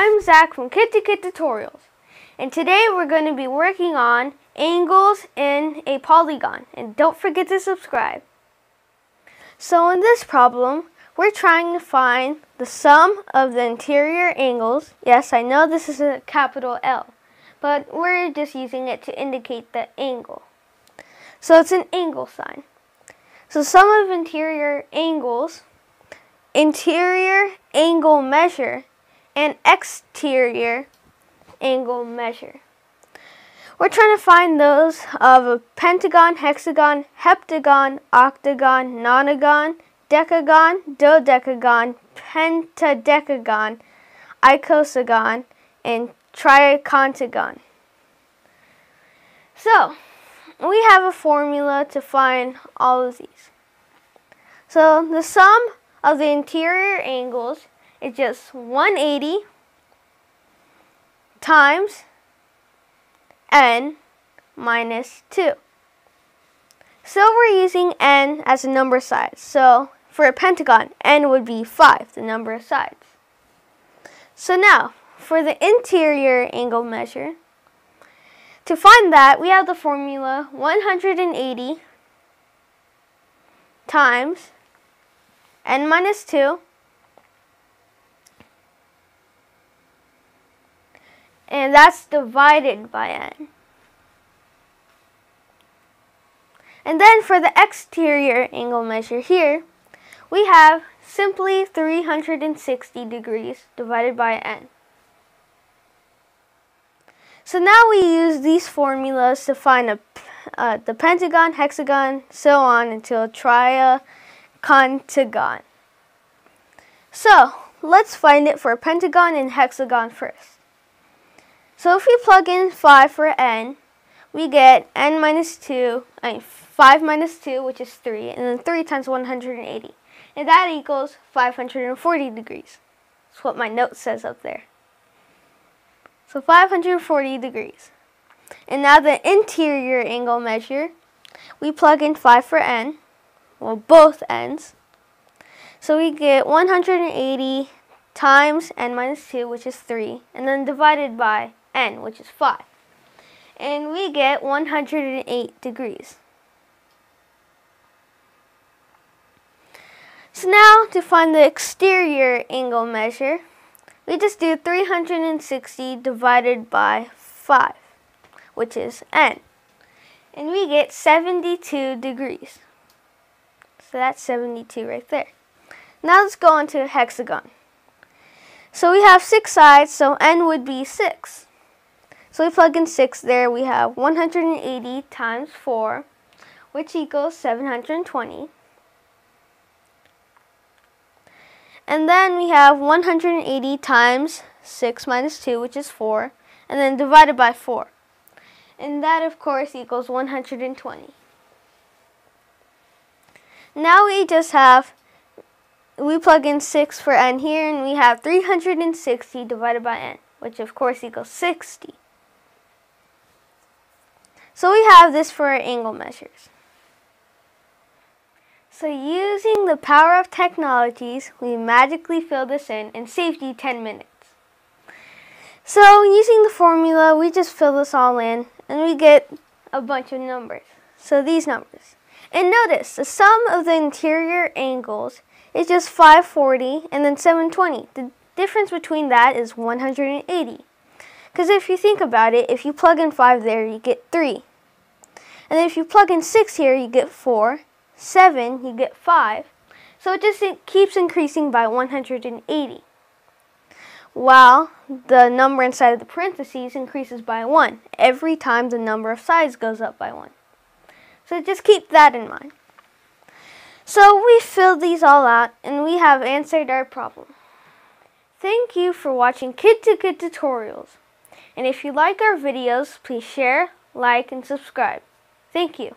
I'm Zack from Kid2Kid Tutorials, and today we're going to be working on angles in a polygon, and don't forget to subscribe. So in this problem, we're trying to find the sum of the interior angles. Yes, I know this is a capital L, but we're just using it to indicate the angle. So it's an angle sign. So sum of interior angles, interior angle measure, and exterior angle measure. We're trying to find those of a pentagon, hexagon, heptagon, octagon, nonagon, decagon, dodecagon, pentadecagon, icosagon, and tricontagon. So, we have a formula to find all of these. So, the sum of the interior angles is just 180 times n minus 2. So we're using n as a number of sides. So for a pentagon, n would be 5, the number of sides. So now, for the interior angle measure, to find that, we have the formula 180 times n minus 2 and that's divided by n. And then for the exterior angle measure here, we have simply 360 degrees divided by n. So now we use these formulas to find a, uh, the pentagon, hexagon, so on until tricontagon. So let's find it for pentagon and hexagon first. So if we plug in 5 for n, we get n minus 2, I mean 5 minus 2, which is 3, and then 3 times 180. And that equals 540 degrees. That's what my note says up there. So 540 degrees. And now the interior angle measure, we plug in 5 for n, well both ends. So we get 180 times n minus 2, which is 3, and then divided by n, which is 5. And we get 108 degrees. So now to find the exterior angle measure, we just do 360 divided by 5, which is n. And we get 72 degrees. So that's 72 right there. Now let's go on to a hexagon. So we have six sides, so n would be 6. So we plug in 6 there. We have 180 times 4, which equals 720. And then we have 180 times 6 minus 2, which is 4, and then divided by 4. And that, of course, equals 120. Now we just have, we plug in 6 for n here, and we have 360 divided by n, which of course equals 60. So we have this for our angle measures. So using the power of technologies, we magically fill this in and saved you 10 minutes. So using the formula, we just fill this all in and we get a bunch of numbers. So these numbers. And notice, the sum of the interior angles is just 540 and then 720. The difference between that is 180. Because if you think about it, if you plug in 5 there, you get 3. And if you plug in 6 here, you get 4. 7, you get 5. So it just it keeps increasing by 180. While the number inside of the parentheses increases by 1 every time the number of sides goes up by 1. So just keep that in mind. So we filled these all out and we have answered our problem. Thank you for watching Kid2Kid tutorials. And if you like our videos, please share, like, and subscribe. Thank you.